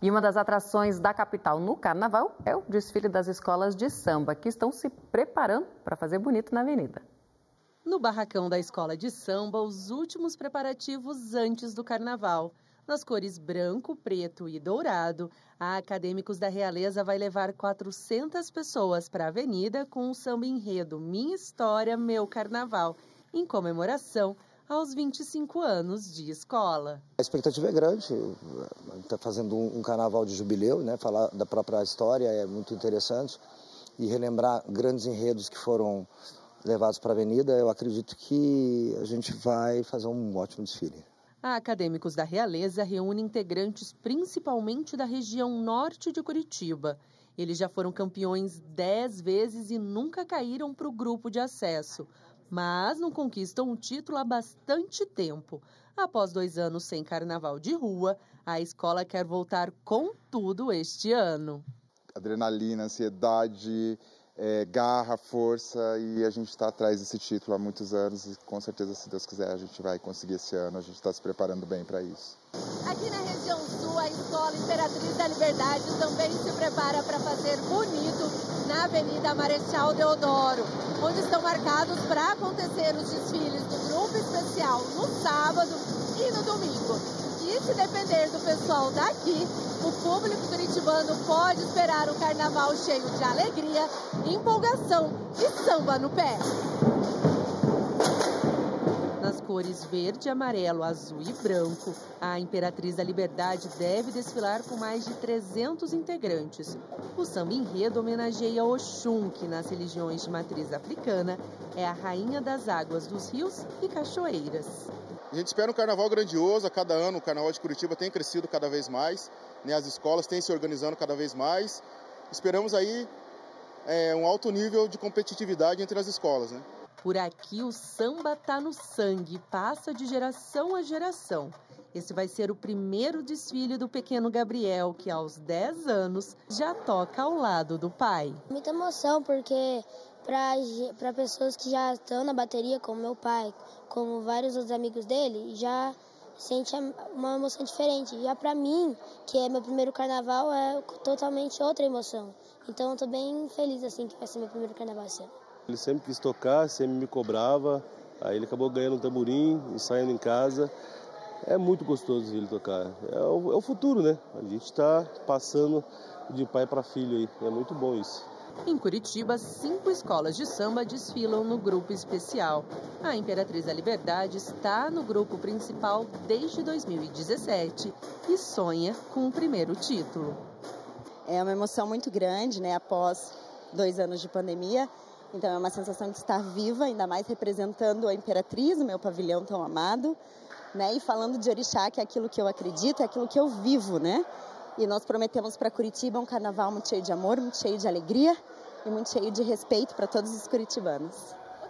E uma das atrações da capital no carnaval é o desfile das escolas de samba, que estão se preparando para fazer bonito na avenida. No barracão da escola de samba, os últimos preparativos antes do carnaval. Nas cores branco, preto e dourado, a Acadêmicos da Realeza vai levar 400 pessoas para a avenida com o samba enredo Minha História, Meu Carnaval, em comemoração aos 25 anos de escola. A expectativa é grande, está fazendo um, carnaval de jubileu, né? falar da própria história é muito interessante e relembrar grandes enredos que foram levados para a avenida, eu acredito que a gente vai fazer um ótimo desfile. A Acadêmicos da Realeza reúne integrantes principalmente da região norte de Curitiba. Eles já foram campeões dez vezes e nunca caíram para o grupo de acesso mas não conquistam um título há bastante tempo. Após dois anos sem carnaval de rua, a escola quer voltar com tudo este ano. Adrenalina, ansiedade, é, garra, força e a gente está atrás desse título há muitos anos e com certeza, se Deus quiser, a gente vai conseguir esse ano. A gente está se preparando bem para isso. Aqui na região sul, a Escola Imperatriz da Liberdade também se prepara para fazer bonito na Avenida Marechal Deodoro, onde estão marcados para acontecer os desfiles do grupo especial no sábado e no domingo. Se depender do pessoal daqui, o público curitibano pode esperar um carnaval cheio de alegria, empolgação e samba no pé. Nas cores verde, amarelo, azul e branco, a Imperatriz da Liberdade deve desfilar com mais de 300 integrantes. O samba enredo homenageia Oxum, que nas religiões de matriz africana é a rainha das águas dos rios e cachoeiras. A gente espera um carnaval grandioso, a cada ano o carnaval de Curitiba tem crescido cada vez mais, né? as escolas têm se organizando cada vez mais. Esperamos aí é, um alto nível de competitividade entre as escolas. Né? Por aqui o samba tá no sangue, passa de geração a geração. Esse vai ser o primeiro desfile do pequeno Gabriel, que aos 10 anos já toca ao lado do pai. Muita emoção, porque para pessoas que já estão na bateria, como meu pai, como vários outros amigos dele, já sente uma emoção diferente. Já para mim, que é meu primeiro carnaval, é totalmente outra emoção. Então eu tô bem feliz assim que vai ser meu primeiro carnaval esse ano. Ele sempre quis tocar, sempre me cobrava. Aí ele acabou ganhando um tamborim, ensaiando em casa. É muito gostoso ele tocar. É o, é o futuro, né? A gente está passando de pai para filho aí. É muito bom isso. Em Curitiba, cinco escolas de samba desfilam no grupo especial. A Imperatriz da Liberdade está no grupo principal desde 2017 e sonha com o primeiro título. É uma emoção muito grande, né? Após dois anos de pandemia. Então é uma sensação de estar viva, ainda mais representando a Imperatriz, o meu pavilhão tão amado, né? E falando de Orixá, que é aquilo que eu acredito, é aquilo que eu vivo, né? E nós prometemos para Curitiba um carnaval muito cheio de amor, muito cheio de alegria e muito cheio de respeito para todos os curitibanos.